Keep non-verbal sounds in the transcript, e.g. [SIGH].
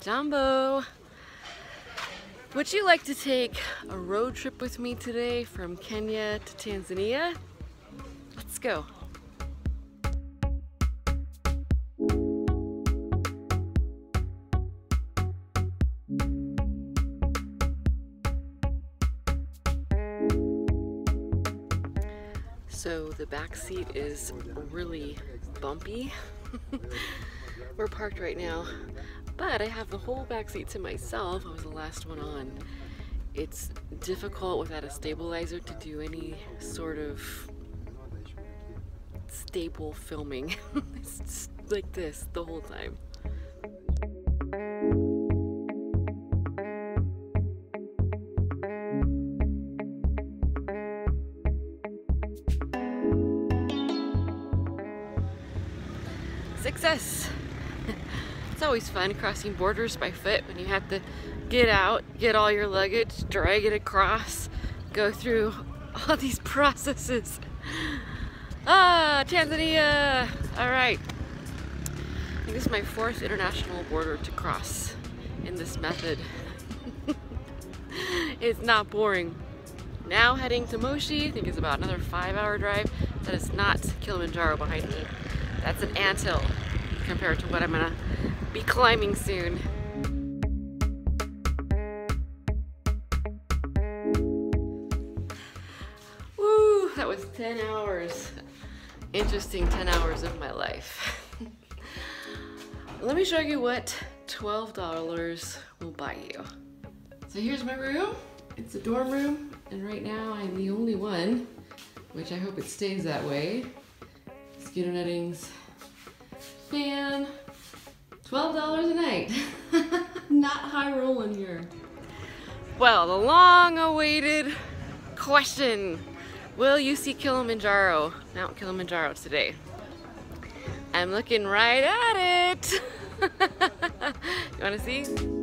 Jambo, would you like to take a road trip with me today from Kenya to Tanzania? Let's go. So the back seat is really bumpy. [LAUGHS] We're parked right now, but I have the whole back seat to myself. I was the last one on. It's difficult without a stabilizer to do any sort of stable filming. [LAUGHS] it's like this the whole time. Success! [LAUGHS] it's always fun crossing borders by foot when you have to get out, get all your luggage, drag it across, go through [LAUGHS] all these processes. Ah, Tanzania! Alright. I think this is my fourth international border to cross in this method. [LAUGHS] it's not boring. Now heading to Moshi, I think it's about another five hour drive. That is not Kilimanjaro behind me. That's an anthill compared to what I'm gonna be climbing soon. Woo, that was 10 hours. Interesting 10 hours of my life. [LAUGHS] Let me show you what $12 will buy you. So here's my room. It's a dorm room, and right now I'm the only one, which I hope it stays that way mosquito nettings, fan, $12 a night. [LAUGHS] Not high rolling here. Well, the long awaited question. Will you see Kilimanjaro, Mount Kilimanjaro today? I'm looking right at it. [LAUGHS] you wanna see?